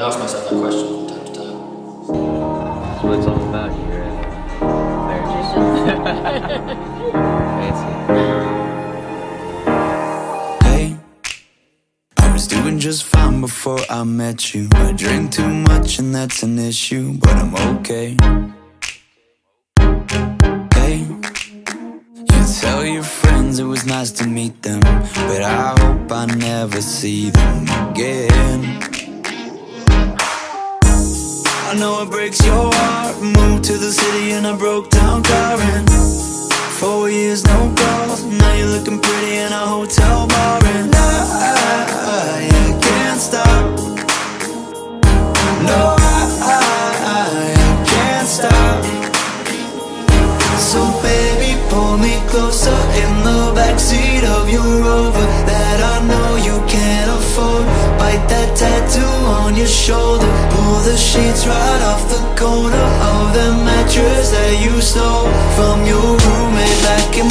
I ask myself that question from time to time. That's what it's all about. You're Fancy. Hey, I was doing just fine before I met you. I drink too much and that's an issue, but I'm okay. Hey, you tell your friends it was nice to meet them, but I hope I never see them again. I know it breaks your heart. Moved to the city in a broke down car and four years no calls. Now you're looking pretty in a hotel bar and I, I can't stop. No, I, I, I can't stop. So baby, pull me closer in the backseat of your Rover that I know you can't afford. Bite that tattoo on your shoulder the sheets right off the corner of the mattress that you stole from your roommate back in